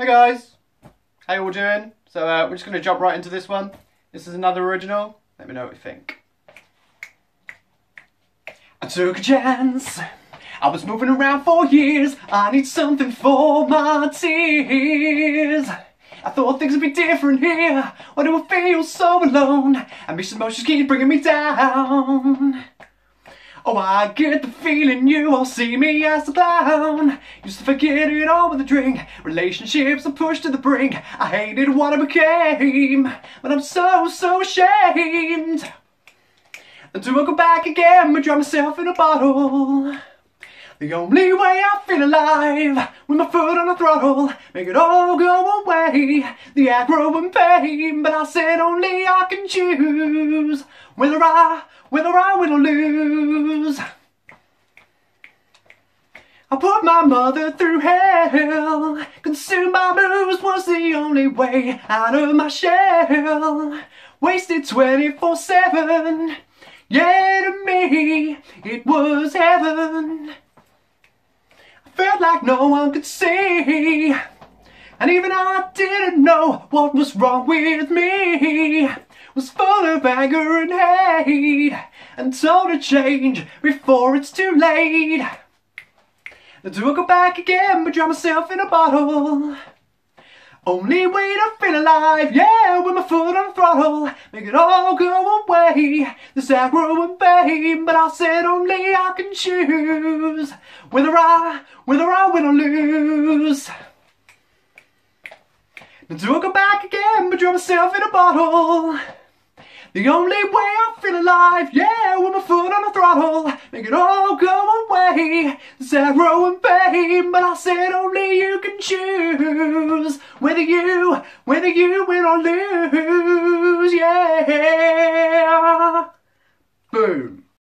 Hey guys, how you all doing? So uh, we're just going to jump right into this one. This is another original. Let me know what you think. I took a chance. I was moving around for years. I need something for my tears. I thought things would be different here. Why do I feel so alone? And these emotions keep bringing me down. Oh, I get the feeling you all see me as a clown. Used to forget it all with a drink. Relationships are pushed to the brink. I hated what I became, but I'm so, so ashamed. Do I go back again but drown myself in a bottle? The only way I feel alive, with my foot on the throttle, make it all go away, the aggro and pain, but I said only I can choose, whether I, whether I win or lose. I put my mother through hell, consumed by blues was the only way out of my shell, wasted 24-7, yeah to me, it was heaven like no one could see. And even I didn't know what was wrong with me. Was full of anger and hate. And told to change before it's too late. Do I go back again but drown myself in a bottle? Only way to feel alive, yeah, with my foot on the throttle, make it all go away, this aggro and pain, but I said only I can choose, whether I, whether I win or lose. Now do I go back again, but drown myself in a bottle? The only way I feel alive, yeah, with my foot on the throttle, make it all away, sorrow and pain, but I said only you can choose, whether you, whether you win or lose, yeah. Boom.